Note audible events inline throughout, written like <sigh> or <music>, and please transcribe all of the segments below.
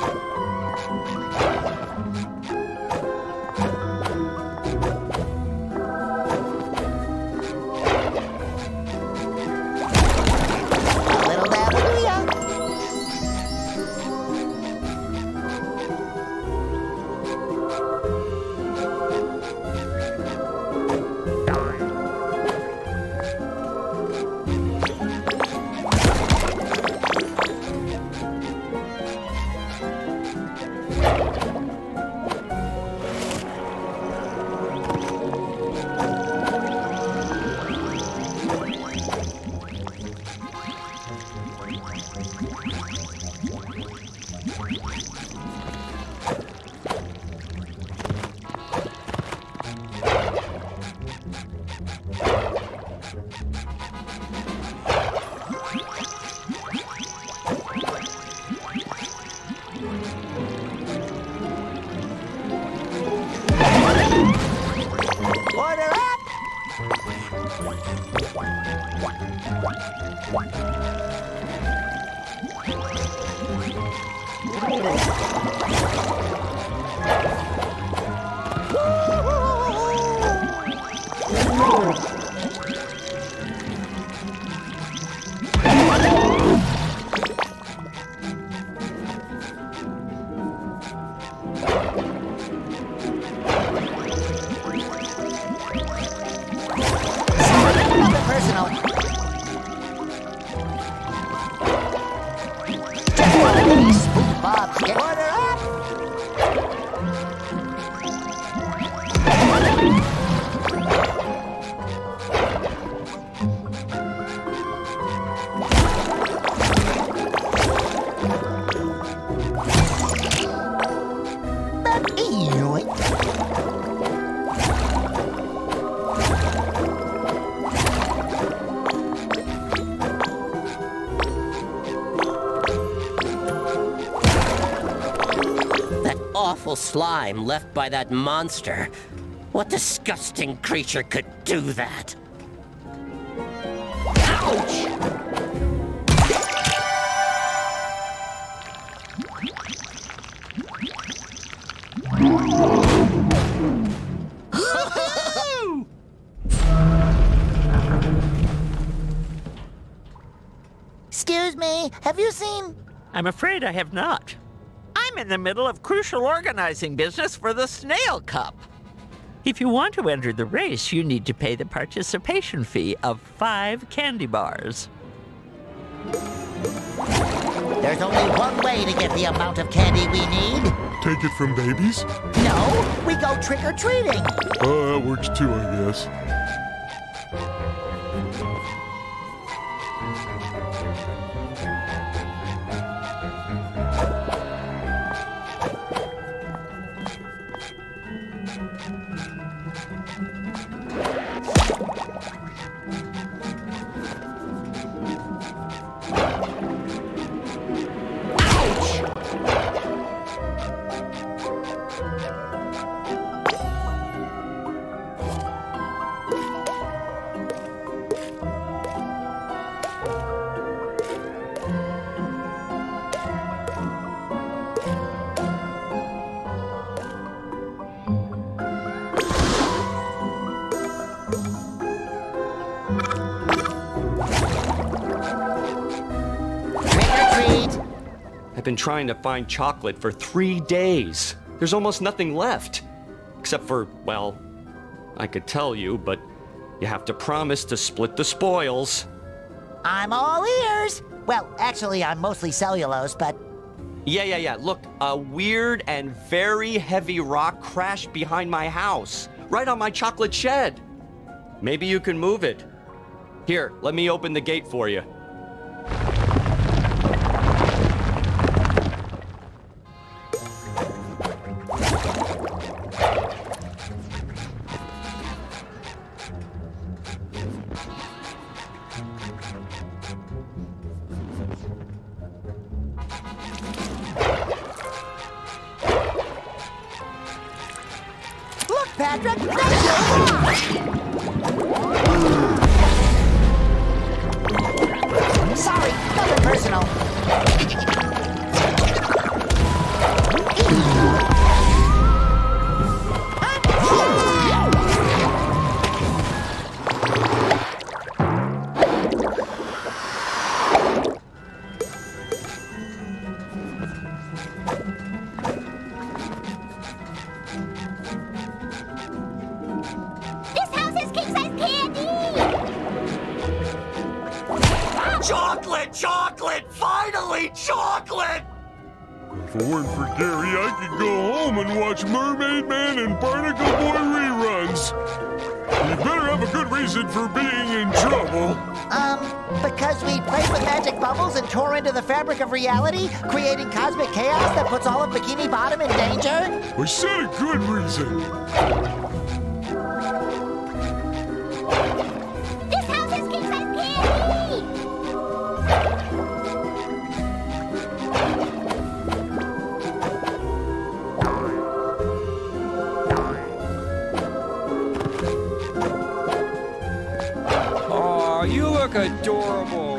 苦。Awful slime left by that monster. What disgusting creature could do that? Ouch! Excuse me, have you seen? I'm afraid I have not. I'm in the middle of crucial organizing business for the Snail Cup. If you want to enter the race, you need to pay the participation fee of five candy bars. There's only one way to get the amount of candy we need. Take it from babies? No, we go trick or treating. Oh, uh, that works too, I guess. Trying to find chocolate for three days. There's almost nothing left. Except for, well, I could tell you, but you have to promise to split the spoils. I'm all ears. Well, actually, I'm mostly cellulose, but Yeah, yeah, yeah. Look, a weird and very heavy rock crashed behind my house, right on my chocolate shed. Maybe you can move it. Here, let me open the gate for you. Adorable.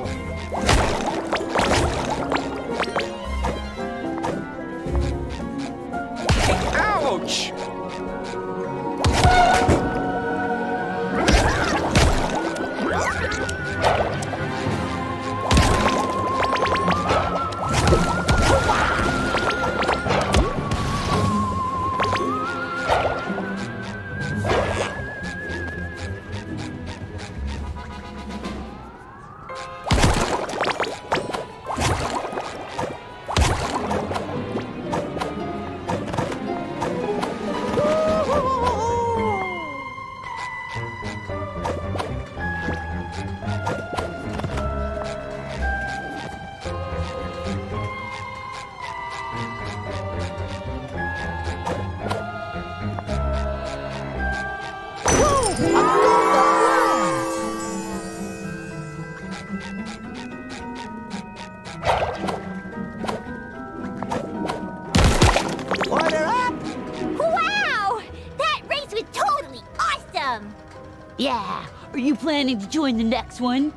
Planning to join the next one?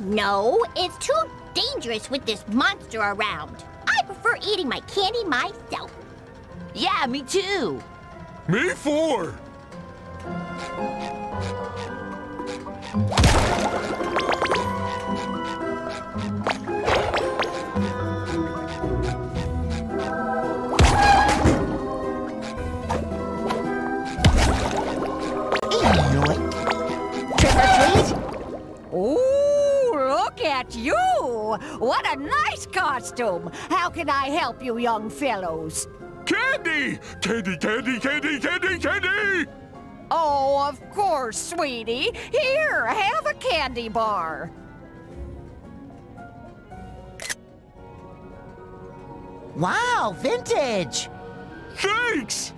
No, it's too dangerous with this monster around. I prefer eating my candy myself. Yeah, me too. Me four. Costume! How can I help you, young fellows? Candy! Candy, candy, candy, candy, candy! Oh, of course, sweetie. Here, have a candy bar. Wow, vintage! Thanks!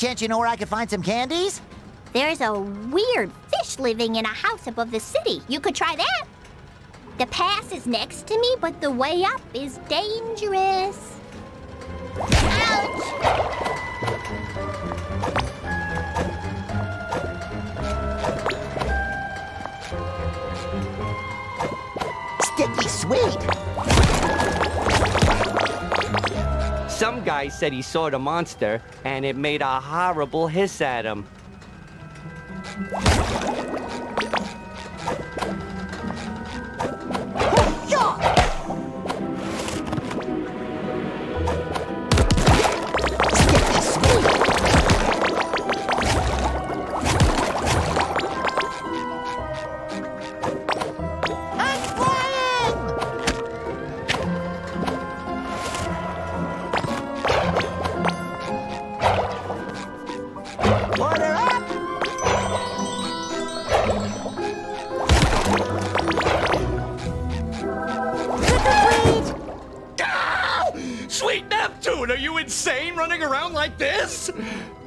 Chance you know where I could find some candies? There's a weird fish living in a house above the city. You could try that. The pass is next to me, but the way up is dangerous. Guy said he saw the monster, and it made a horrible hiss at him.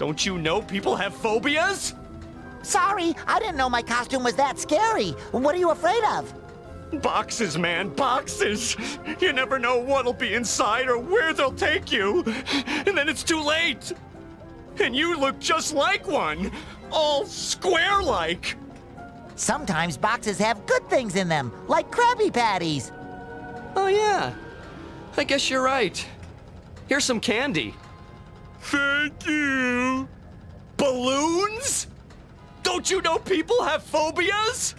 Don't you know people have phobias? Sorry, I didn't know my costume was that scary. What are you afraid of? Boxes, man, boxes. You never know what'll be inside or where they'll take you. And then it's too late. And you look just like one, all square like. Sometimes boxes have good things in them, like Krabby Patties. Oh, yeah. I guess you're right. Here's some candy. Thank you. Balloons? Don't you know people have phobias?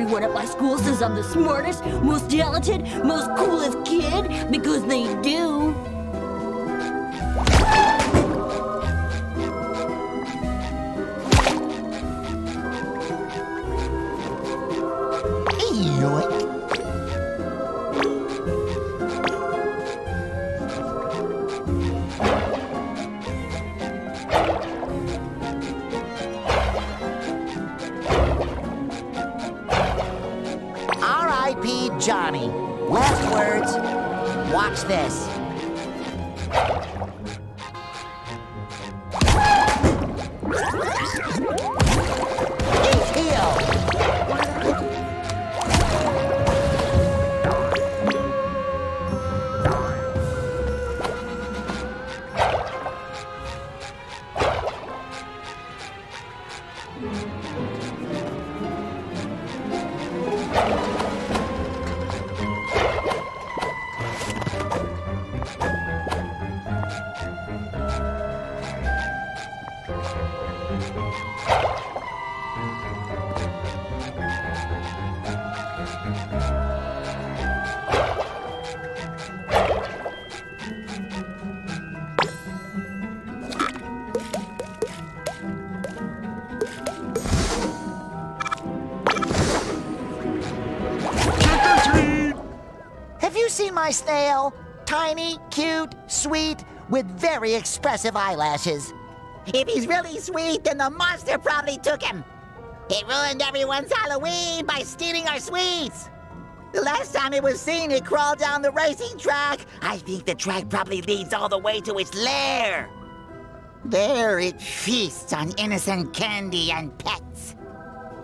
Everyone at my school says I'm the smartest, most talented, most coolest kid? Because they do. My snail? Tiny, cute, sweet, with very expressive eyelashes. If he's really sweet, then the monster probably took him. It ruined everyone's Halloween by stealing our sweets. The last time it was seen, it crawled down the racing track. I think the track probably leads all the way to its lair. There it feasts on innocent candy and pets.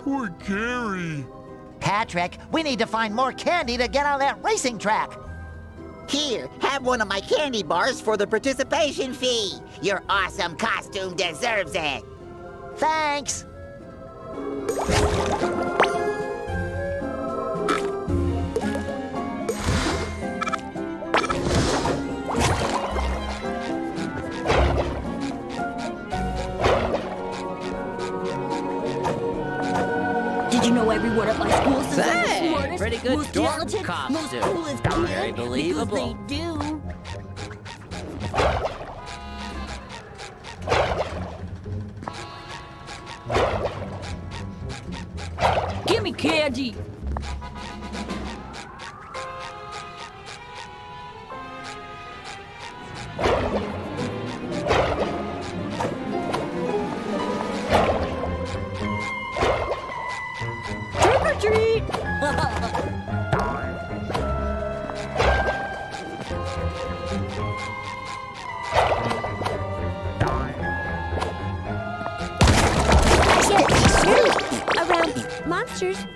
Poor Gary. Patrick, we need to find more candy to get on that racing track. Here, have one of my candy bars for the participation fee. Your awesome costume deserves it. Thanks. Did you know everyone at my school says I'm the Say, smartest, pretty good most dork talented, most costume. coolest kid? Very believable. Because they do. Give me candy. Monsters.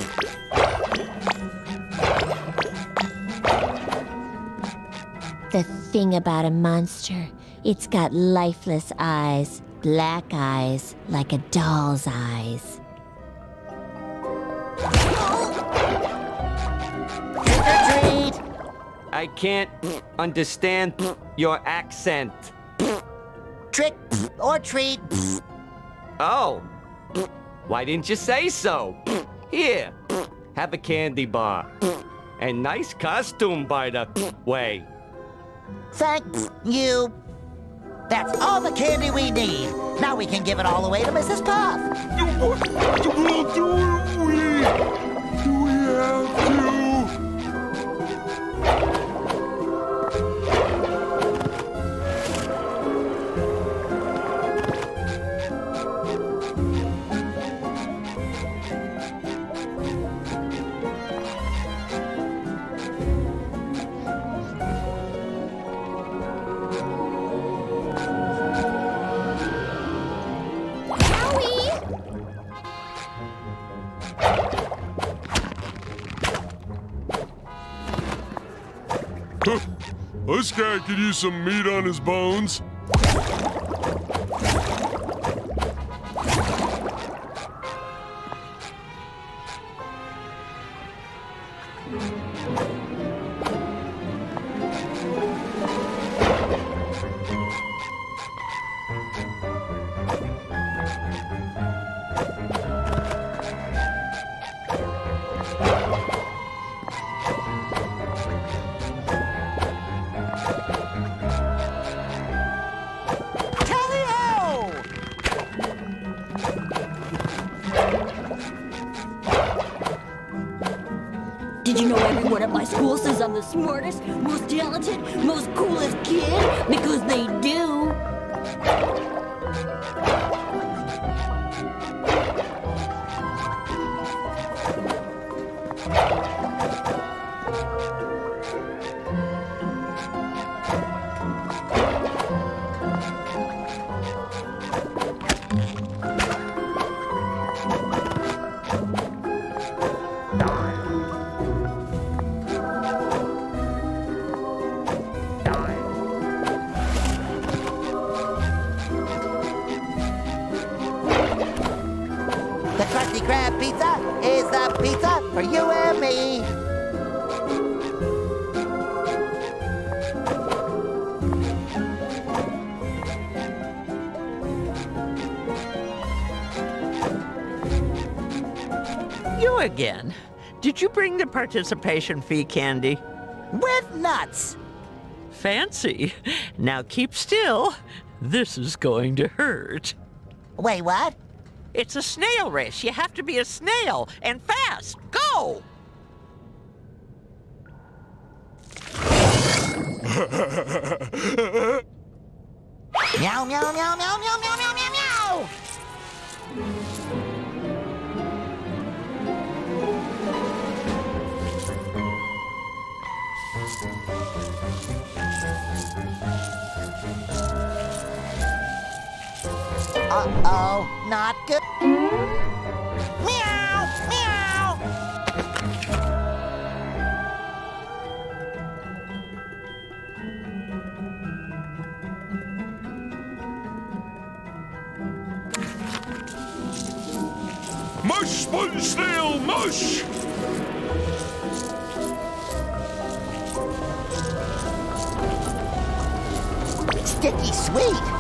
The thing about a monster, it's got lifeless eyes, black eyes, like a doll's eyes. Trick or treat. I can't understand your accent. Trick or treat. Oh, why didn't you say so? Here, have a candy bar. And nice costume, by the way. Thank you. That's all the candy we need. Now we can give it all away to Mrs. Puff. Well, do we? Do we have to? This guy could use some meat on his bones. My school says I'm the smartest, most talented, most coolest kid? Because they do. Participation fee candy? With nuts. Fancy. Now keep still. This is going to hurt. Wait, what? It's a snail race. You have to be a snail and fast. Go! <laughs> Uh-oh, not good. Meow, meow. Mush, sponge snail, mush! Sticky sweet.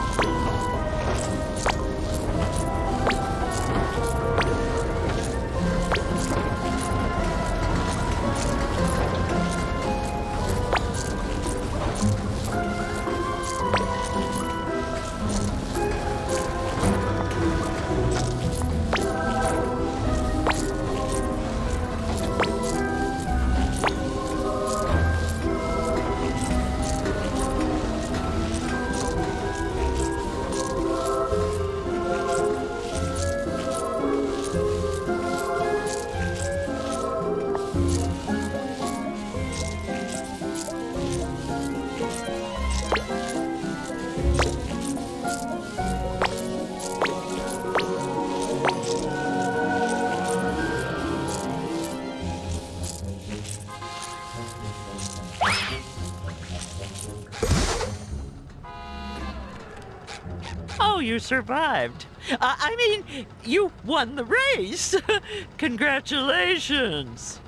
Survived. I mean, you won the race. <laughs> Congratulations.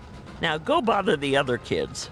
Now go bother the other kids.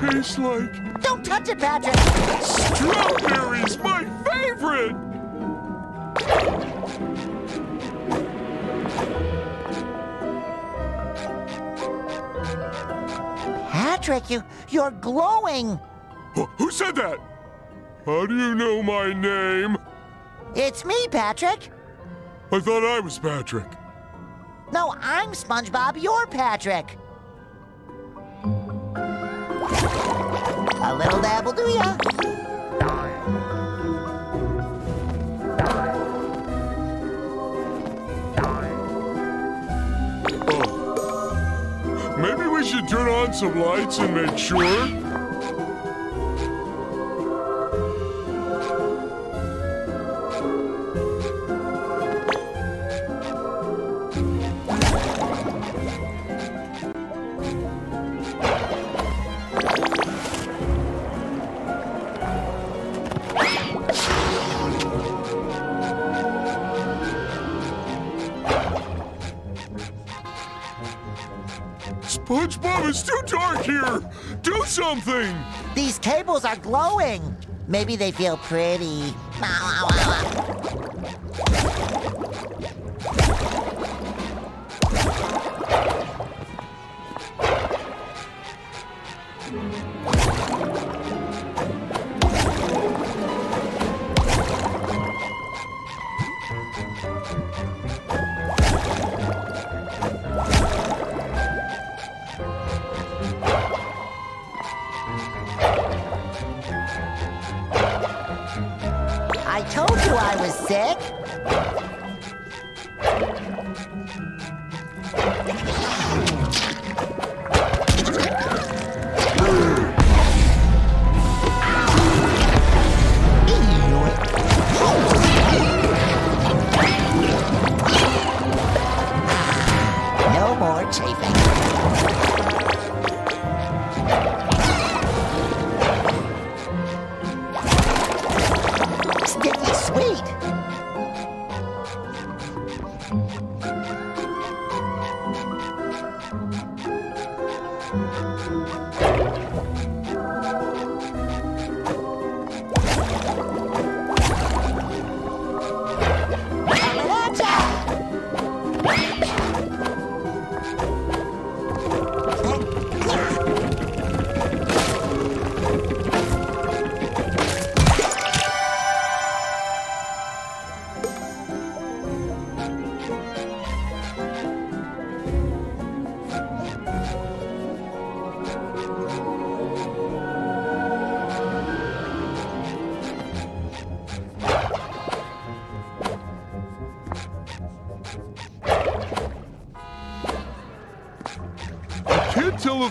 Tastes like. Don't touch it, Patrick! Strawberries, my favorite! Patrick, you, you're glowing! Who said that? How do you know my name? It's me, Patrick! I thought I was Patrick. No, I'm SpongeBob, you're Patrick! A little dab will do ya. Oh. Maybe we should turn on some lights and make sure. These cables are glowing. Maybe they feel pretty. <laughs>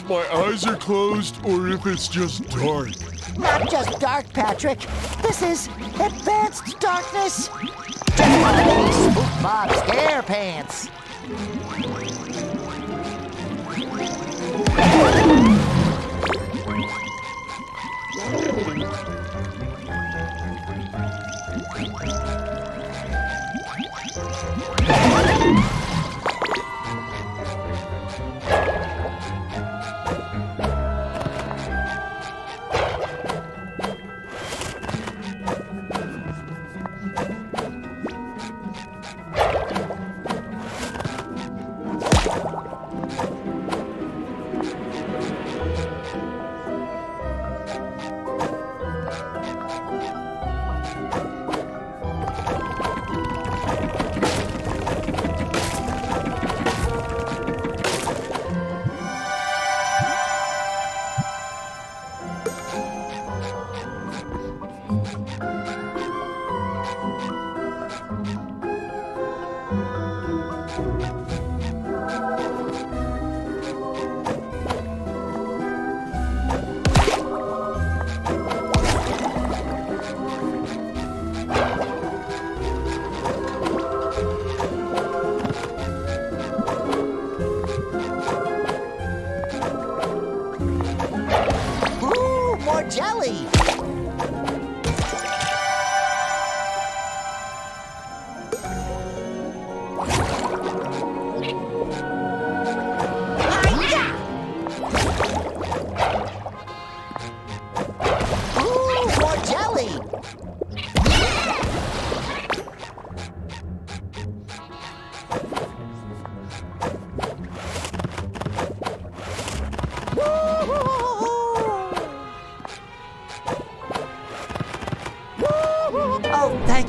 if my eyes are closed or if it's just dark. Not just dark, Patrick. This is advanced darkness. Just Spook Bob Scare Pants.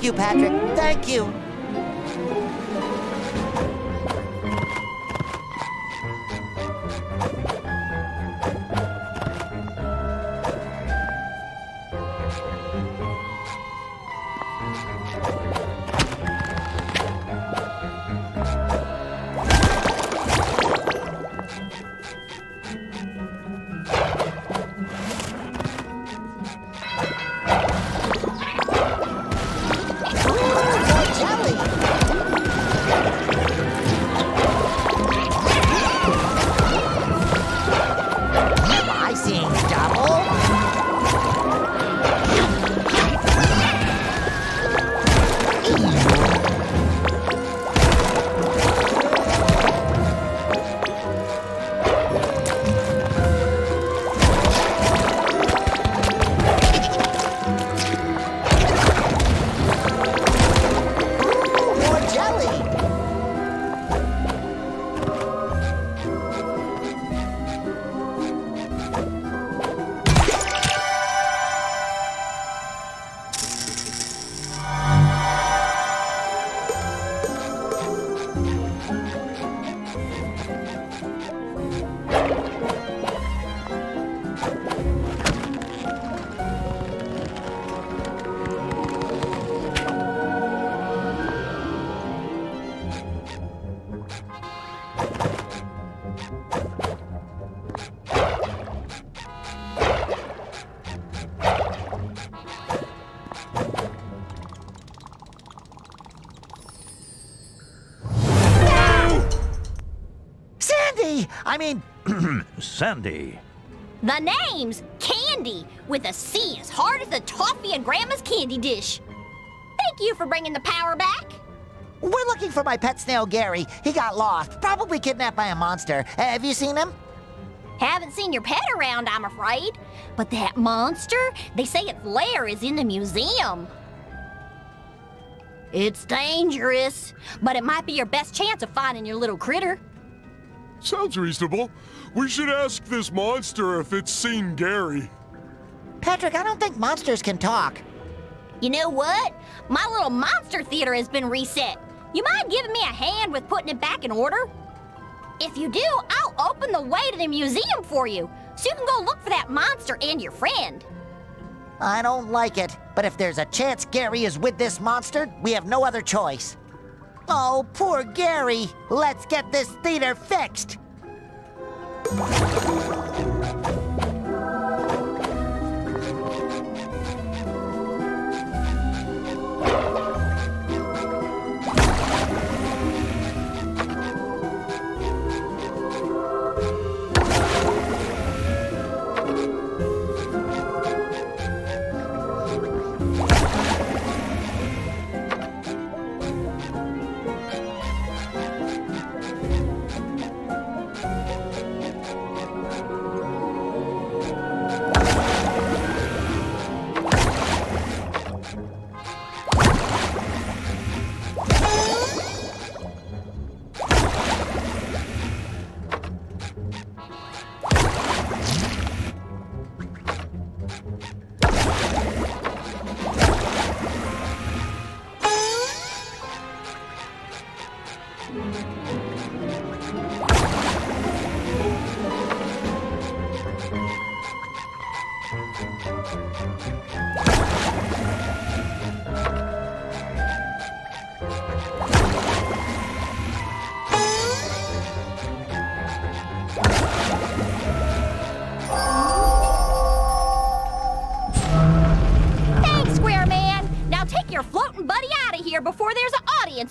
You, Patrick. Thank you. Sandy. The name's Candy, with a C as hard as the toffee in Grandma's candy dish. Thank you for bringing the power back. we're looking for my pet snail Gary. He got lost, probably kidnapped by a monster. Uh, have you seen him? Haven't seen your pet around, I'm afraid. But that monster, they say its lair is in the museum. It's dangerous, but it might be your best chance of finding your little critter. Sounds reasonable. We should ask this monster if it's seen Gary. Patrick, I don't think monsters can talk. You know what? My little monster theater has been reset. You mind giving me a hand with putting it back in order? If you do, I'll open the way to the museum for you, so you can go look for that monster and your friend. I don't like it, but if there's a chance Gary is with this monster, we have no other choice. Oh, poor Gary. Let's get this theater fixed.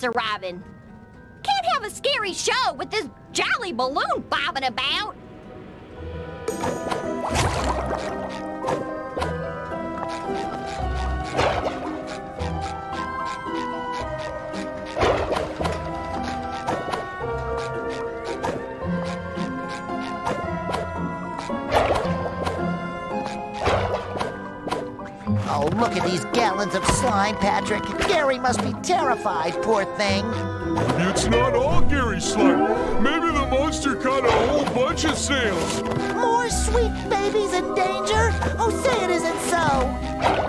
Arriving. Can't have a scary show with this jolly balloon bobbing about. Oh, look at these gallons of slime, Patrick. Gary must be terrified, poor thing. It's not all Gary slime. Maybe the monster caught a whole bunch of snails. More sweet babies in danger? Oh, say it isn't so.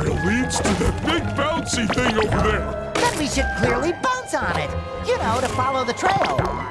trail leads to that big bouncy thing over there. Then we should clearly bounce on it. You know, to follow the trail.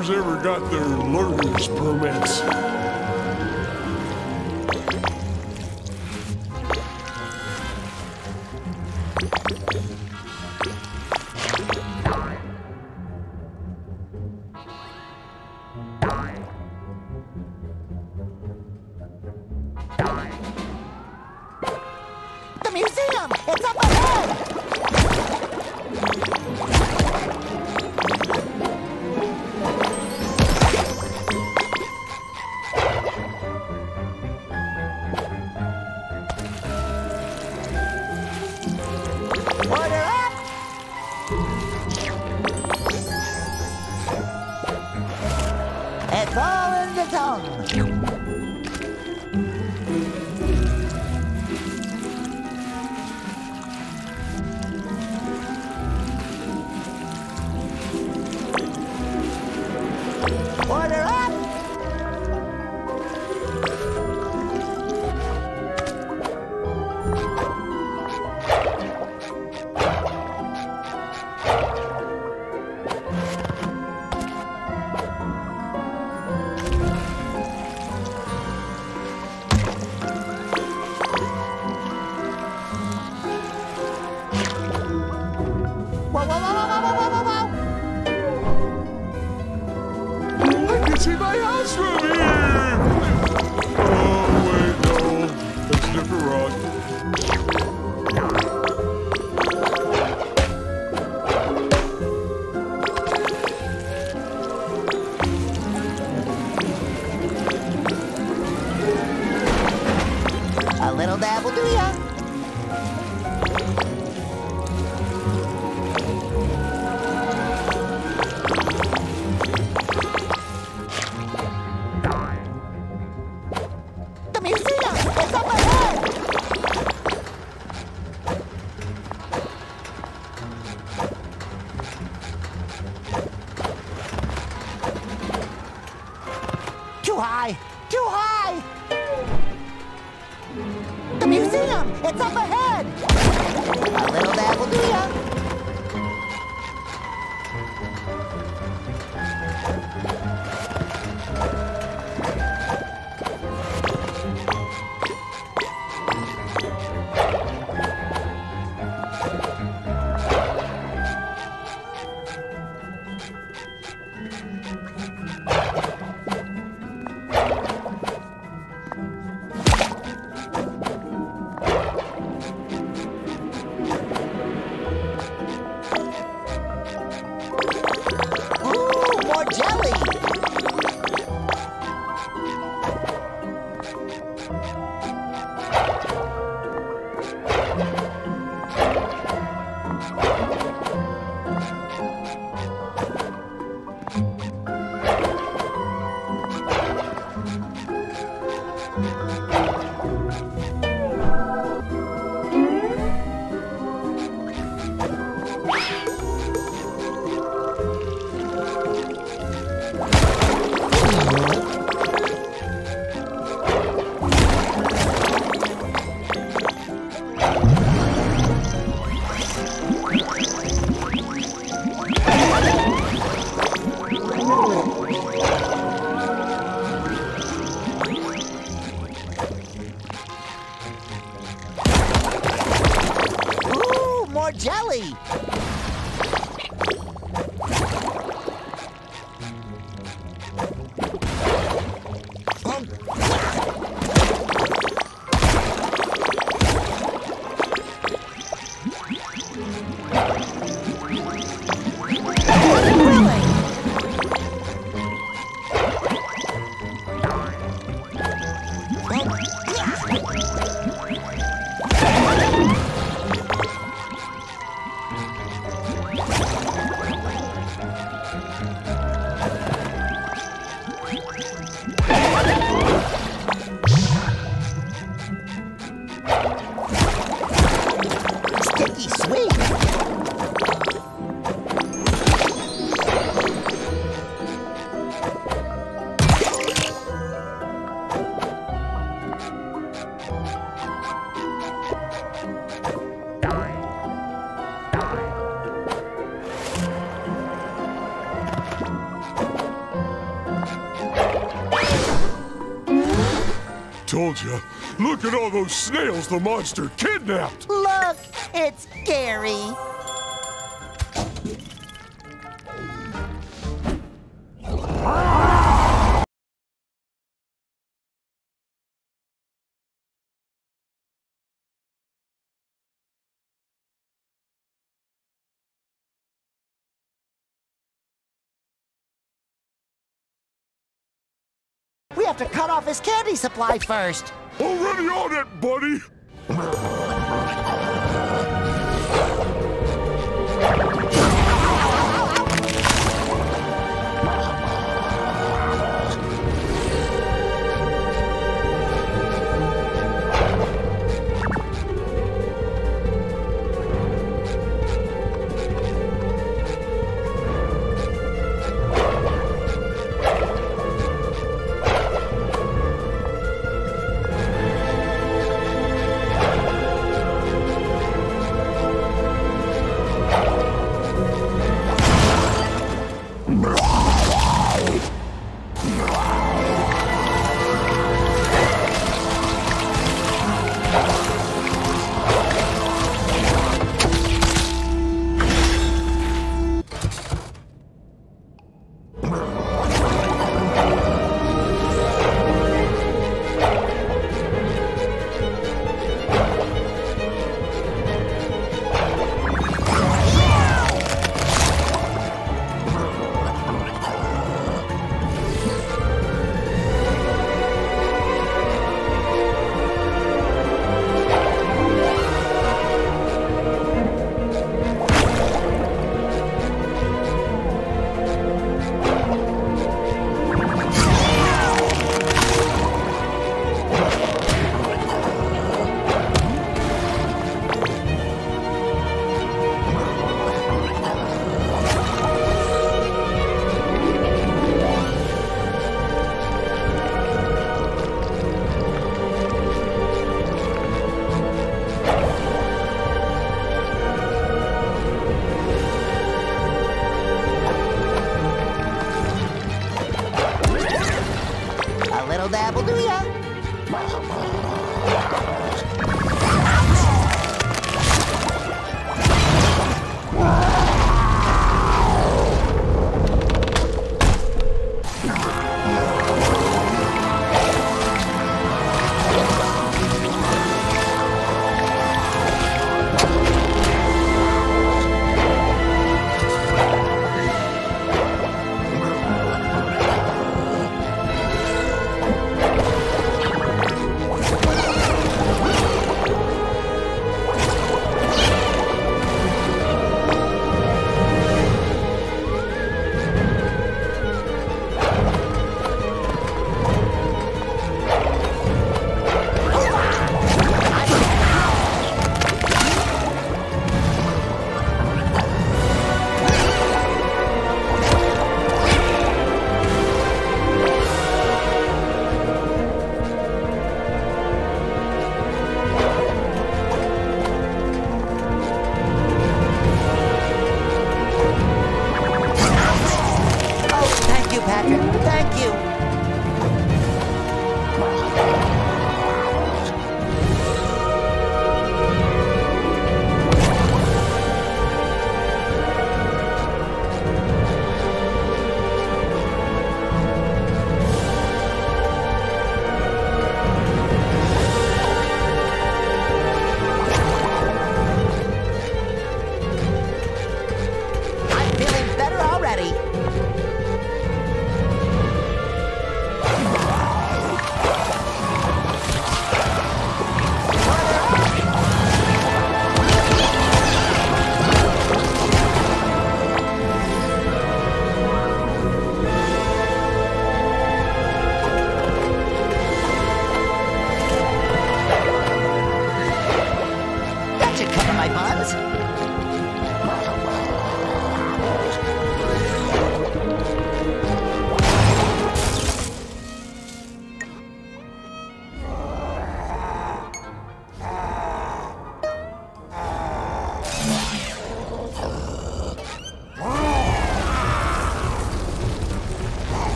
Drivers ever got their learner's permits. Told you. Look at all those snails the monster kidnapped. Look, it's Gary. His candy supply first. Already on it, buddy.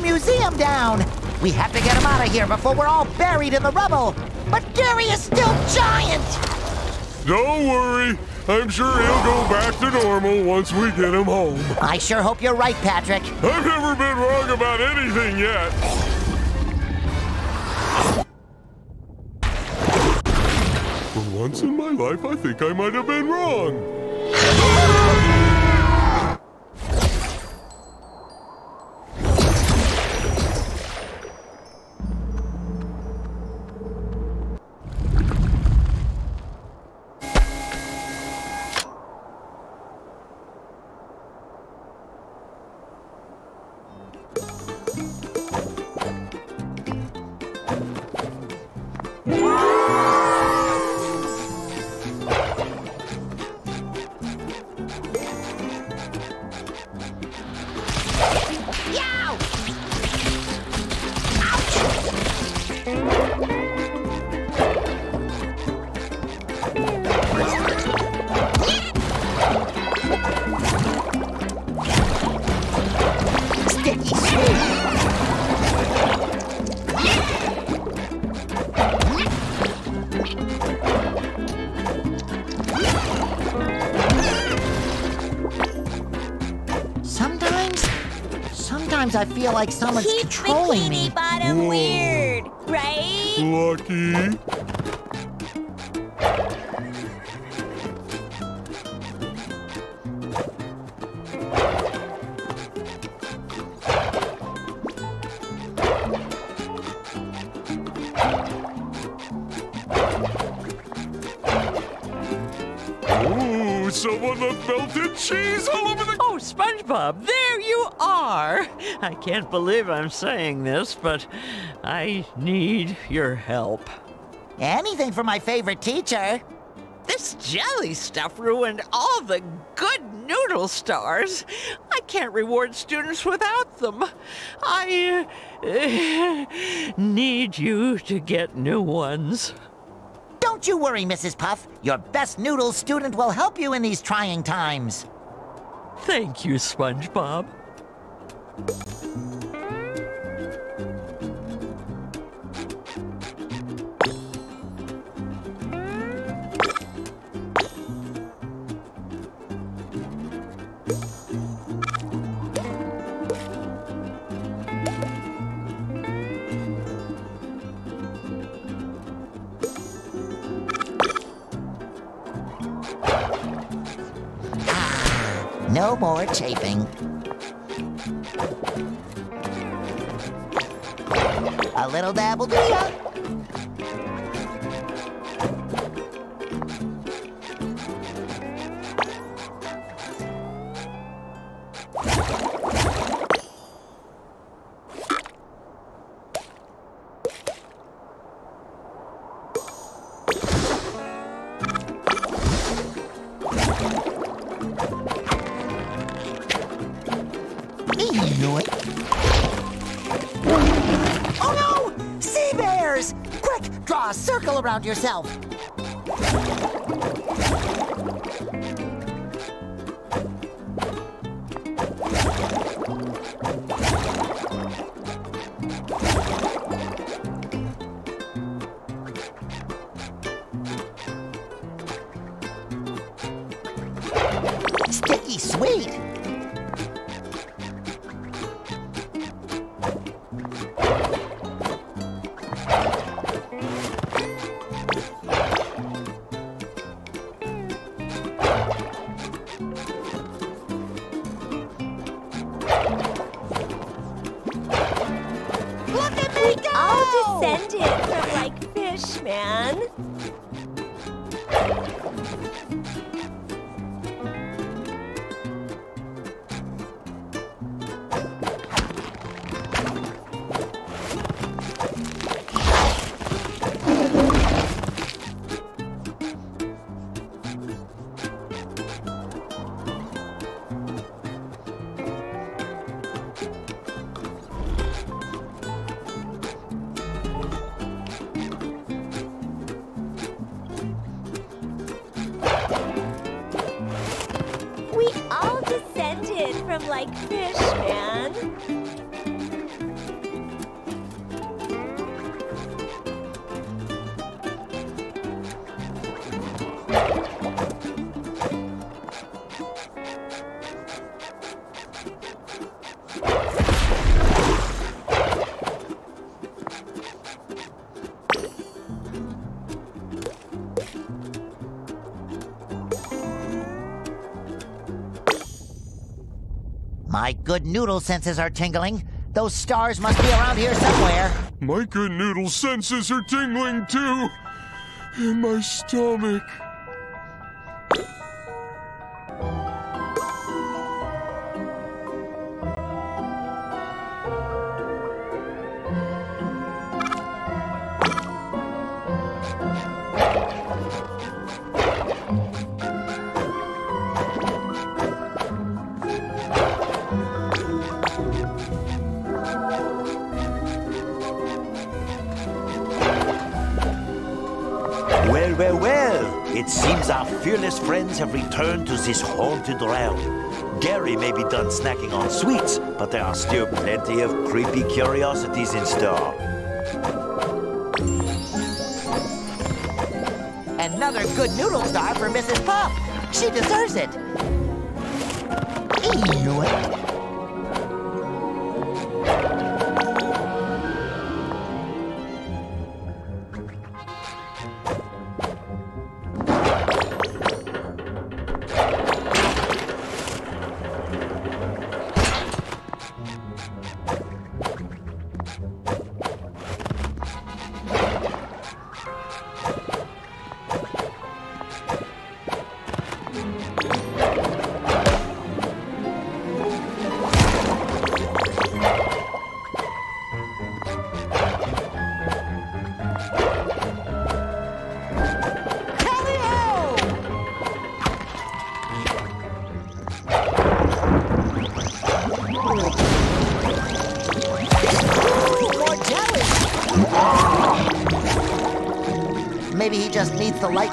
Museum down. We have to get him out of here before we're all buried in the rubble. But Gary is still giant! Don't worry. I'm sure he'll go back to normal once we get him home. I sure hope you're right, Patrick. I've never been wrong about anything yet. For once in my life, I think I might have been feel like someone's Keep controlling Bikini me. Bottom Whoa. weird, right? Lucky. Ooh, someone melted cheese all over the. Oh, SpongeBob, there you are! I can't believe I'm saying this, but I need your help. Anything for my favorite teacher. This jelly stuff ruined all the good noodle stars. I can't reward students without them. I uh, <laughs> need you to get new ones. Don't you worry, Mrs. Puff. Your best noodle student will help you in these trying times. Thank you, SpongeBob. No more chafing. A little dabble do ya? Around yourself. Like fish, man. Good noodle senses are tingling. Those stars must be around here somewhere. My good noodle senses are tingling too. In my stomach. Haunted realm. Gary may be done snacking on sweets, but there are still plenty of creepy curiosities in store. Another good noodle star for Mrs. Puff. She deserves it. Ew. More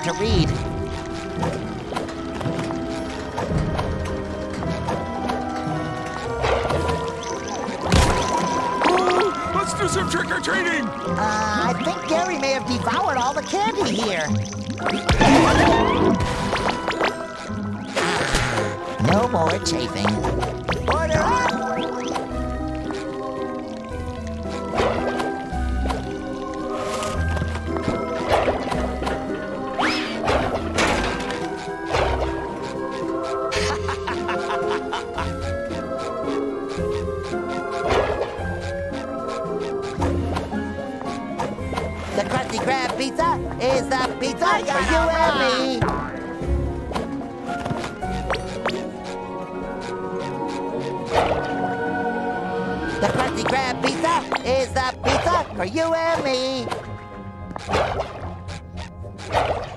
to read. Pizza is the pizza for you and me. The Krusty Krab pizza is the pizza for you and me.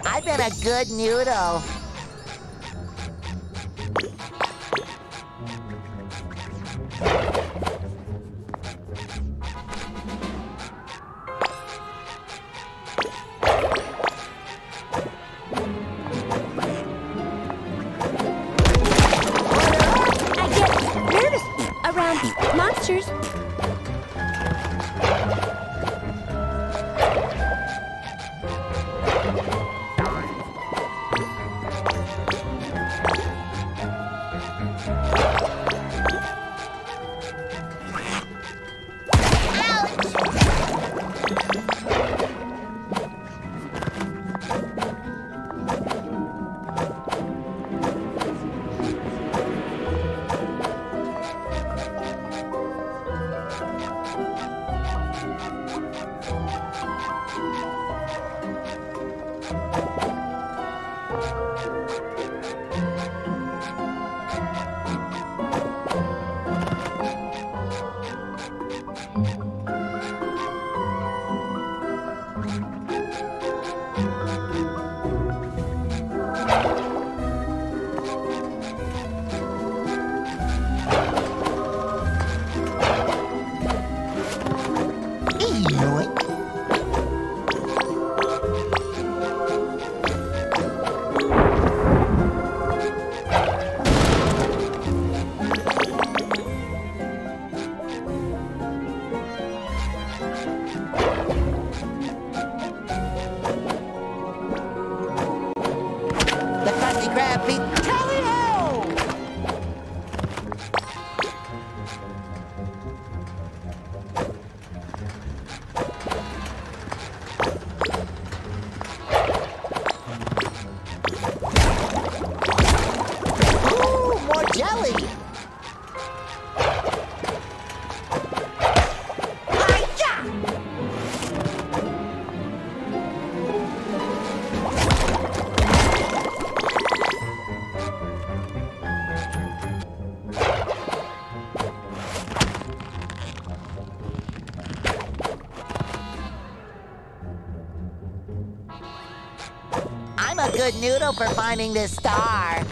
I've been a good noodle. Good noodle for finding this star.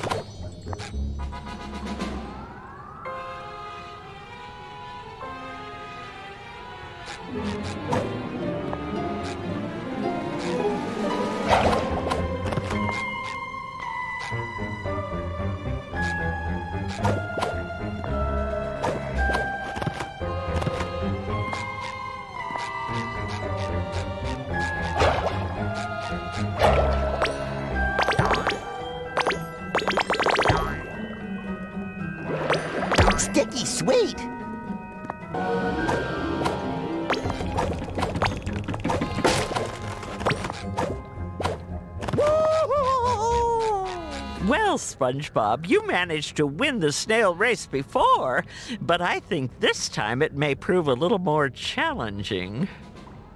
SpongeBob, you managed to win the snail race before, but I think this time it may prove a little more challenging.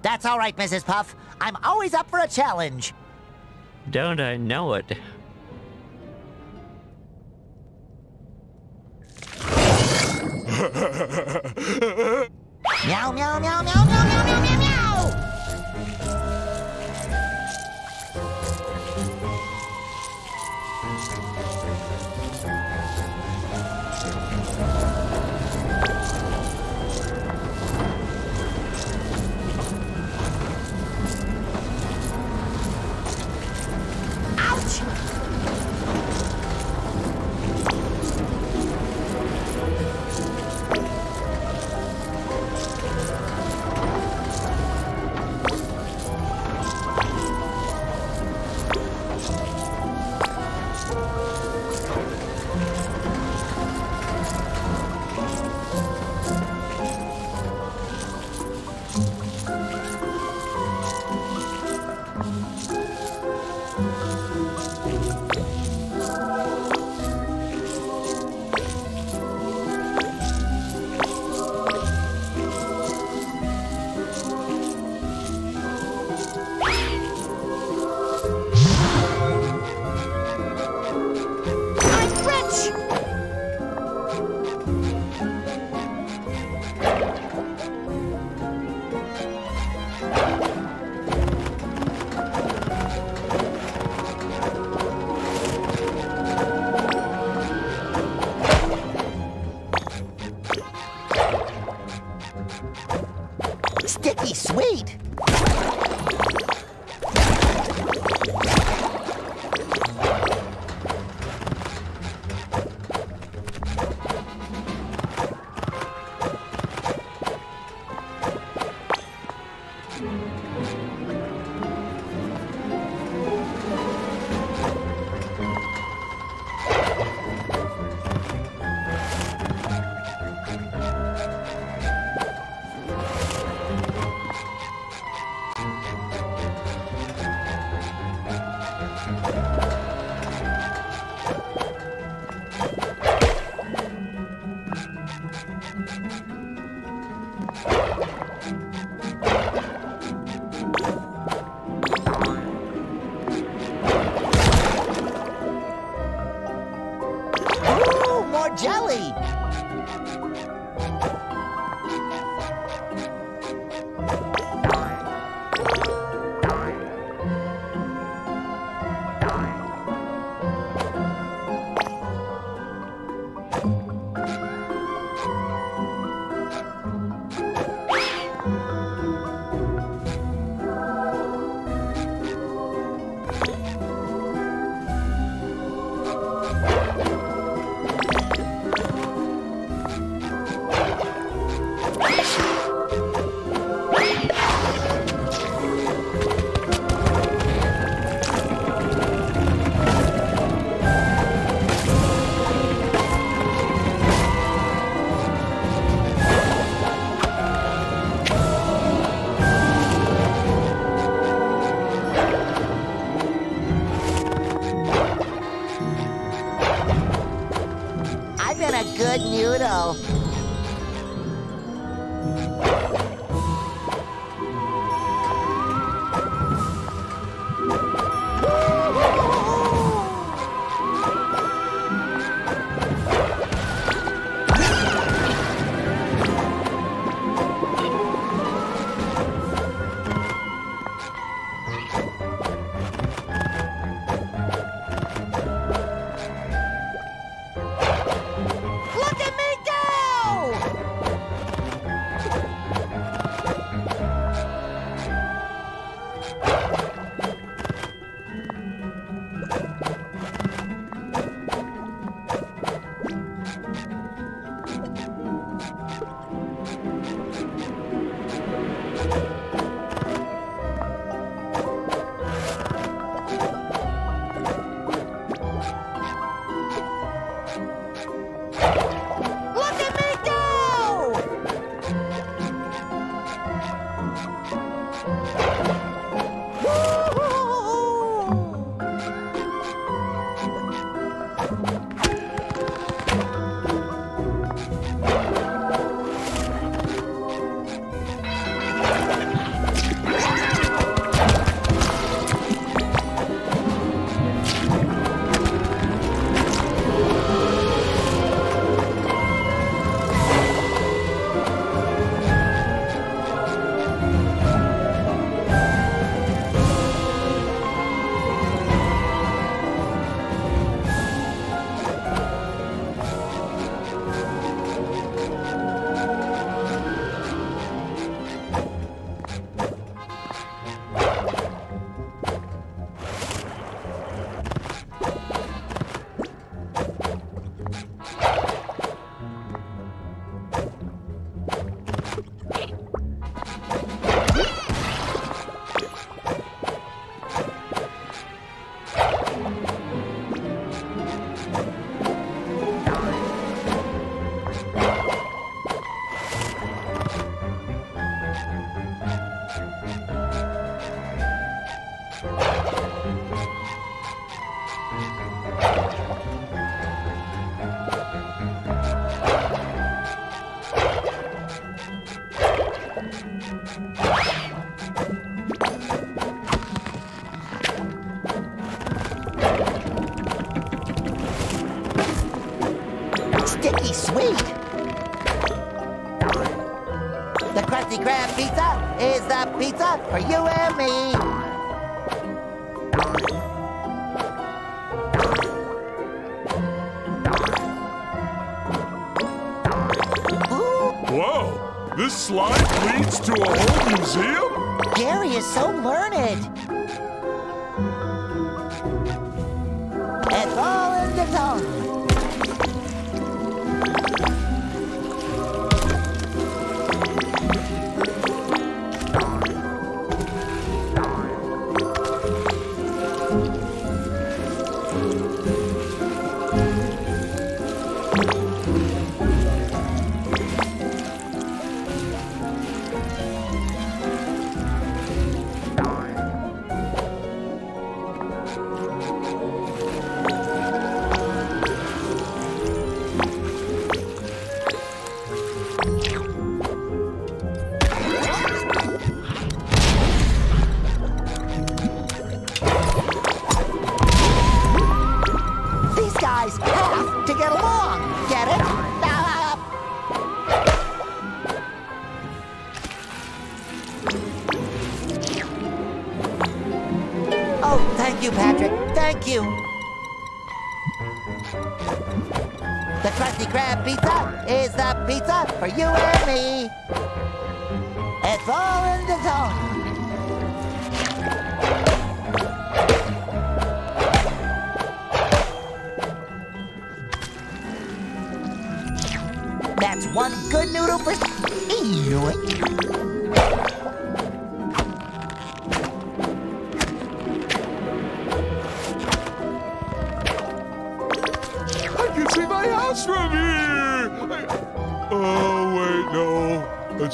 That's all right, Mrs. Puff. I'm always up for a challenge. Don't I know it?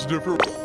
Different.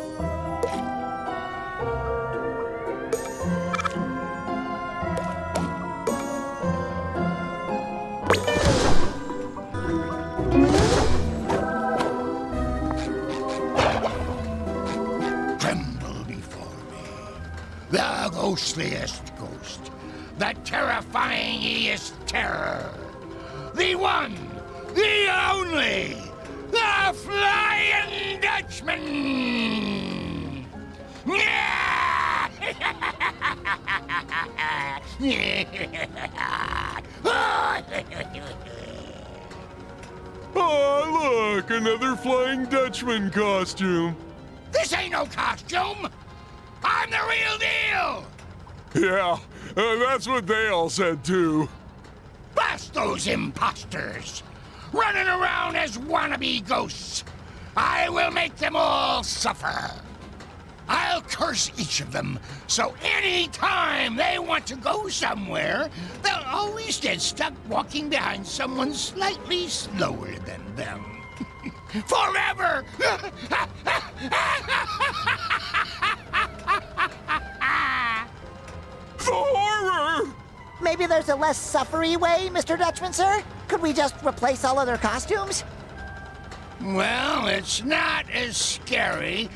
Flying Dutchman costume! this ain't no costume! I'm the real deal! Yeah, uh, that's what they all said too. Blast those imposters! Running around as wannabe ghosts! I will make them all suffer! I'll curse each of them, so any time they want to go somewhere, they'll always get stuck walking behind someone slightly slower than them. Forever! The horror! Maybe there's a less suffery way, Mr. Dutchman, sir? Could we just replace all other costumes? Well, it's not as scary,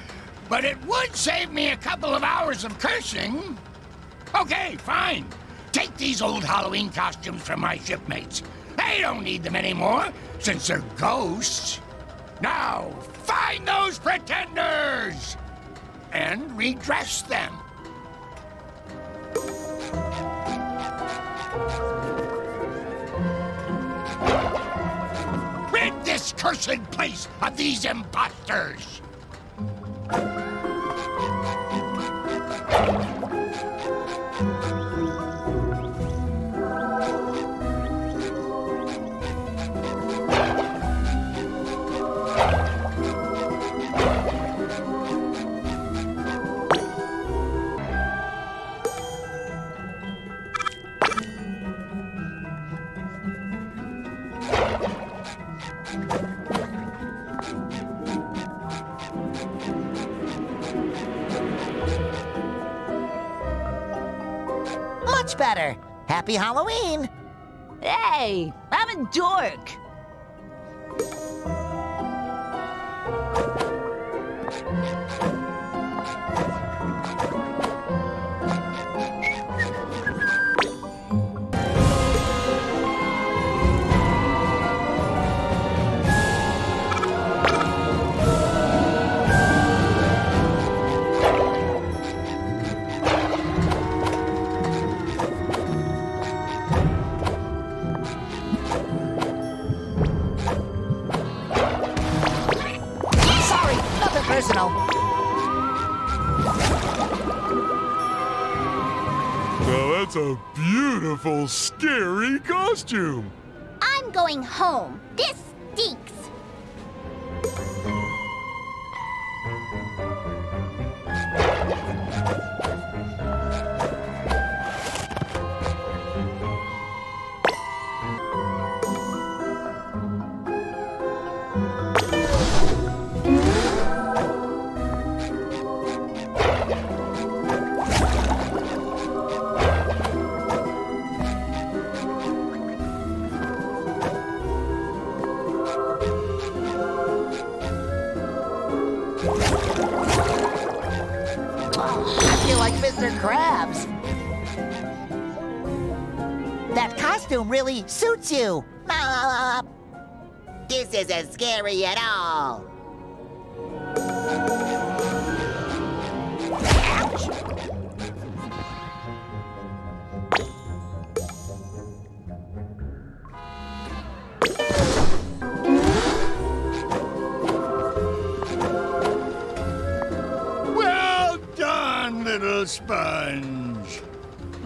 but it would save me a couple of hours of cursing. Okay, fine. Take these old Halloween costumes from my shipmates. They don't need them anymore, since they're ghosts. Now, find those pretenders! And redress them. Rid this cursed place of these imposters! Happy Halloween. Hey, I'm a dork. Beautiful, scary costume. I'm going home. Scary at all. Well done, little sponge.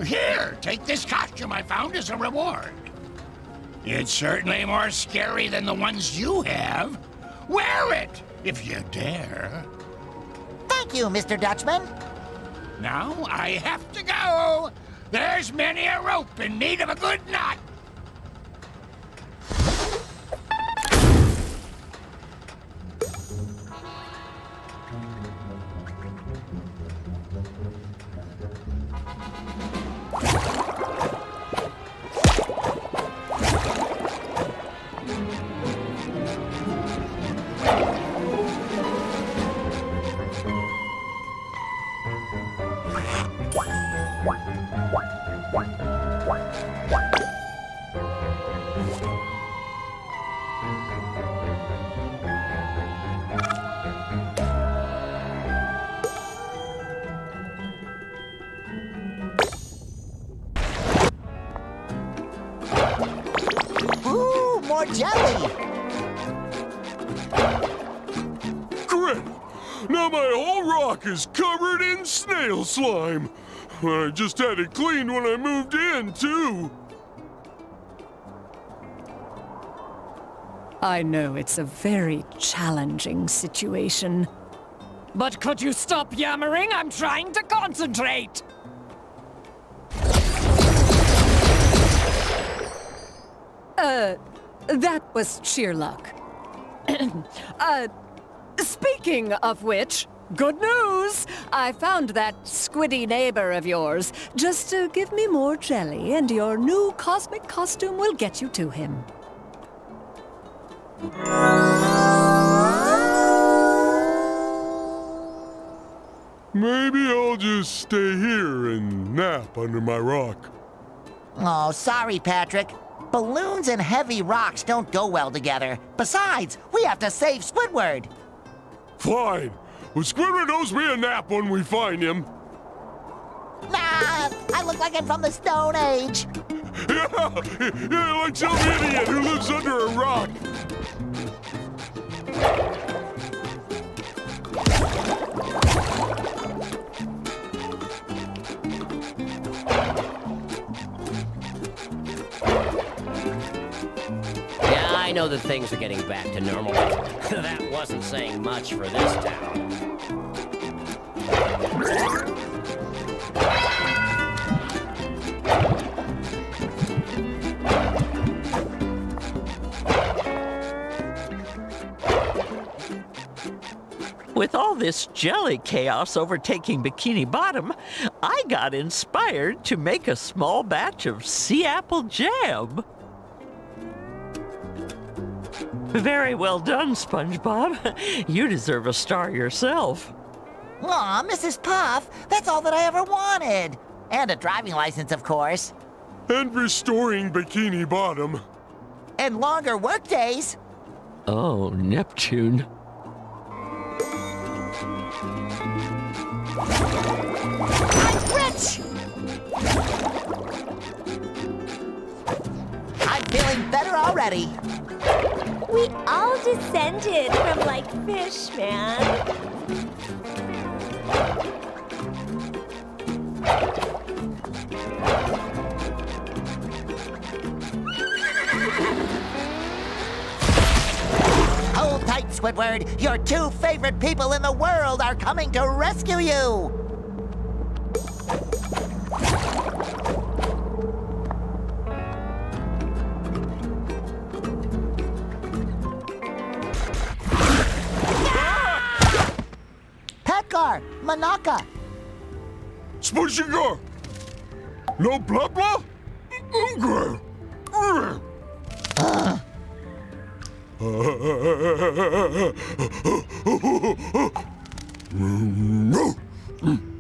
Here, take this costume I found as a reward. It's certainly more scary than the ones you have. Wear it, if you dare. Thank you, Mr. Dutchman. Now I have to go. There's many a rope in need of a good knot. Just had it cleaned when I moved in, too. I know it's a very challenging situation. But could you stop yammering? I'm trying to concentrate! Uh, that was sheer luck. <clears throat> uh, speaking of which, good news! I found that squiddy neighbor of yours. Just uh, give me more jelly, and your new cosmic costume will get you to him. Maybe I'll just stay here and nap under my rock. Oh, sorry, Patrick. Balloons and heavy rocks don't go well together. Besides, we have to save Squidward. Fine. Well, Squidward owes me a nap when we find him. Nah, I look like I'm from the Stone Age. Yeah, <laughs> yeah, like some idiot who lives under a rock. I know that things are getting back to normal, <laughs> that wasn't saying much for this town. With all this jelly chaos overtaking Bikini Bottom, I got inspired to make a small batch of sea apple jam. Very well done, SpongeBob. <laughs> You deserve a star yourself. Aw, Mrs. Puff, that's all that I ever wanted. And a driving license, of course. And restoring Bikini Bottom. And longer work days. Oh, Neptune. I'm rich! I'm feeling better already. We all descended from like fish, man. Hold tight, Squidward. Your two favorite people in the world are coming to rescue you. Petgar, Manaka, Spongigar! No blah blah? Unger! Rogue!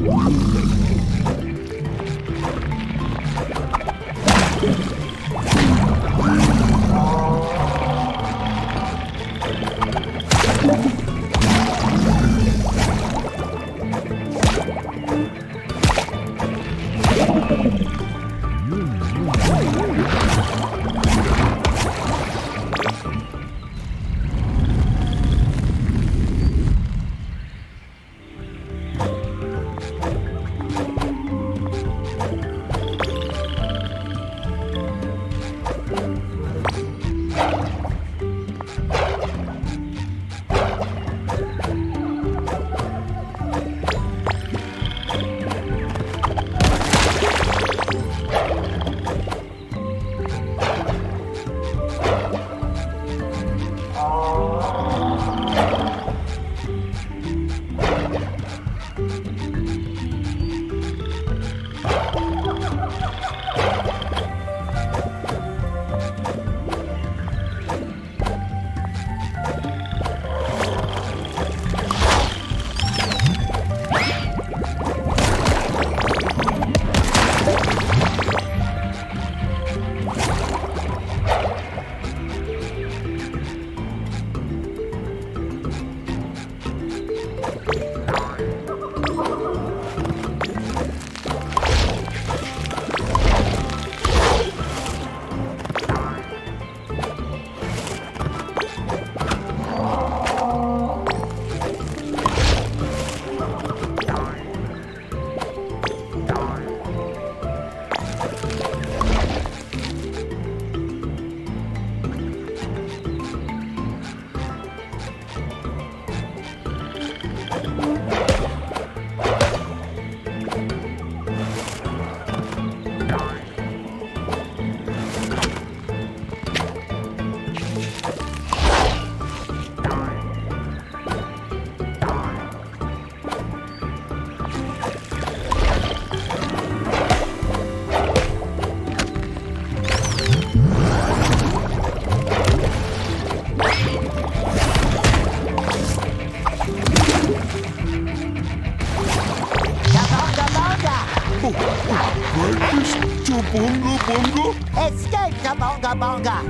Wow. Bonga Bonga!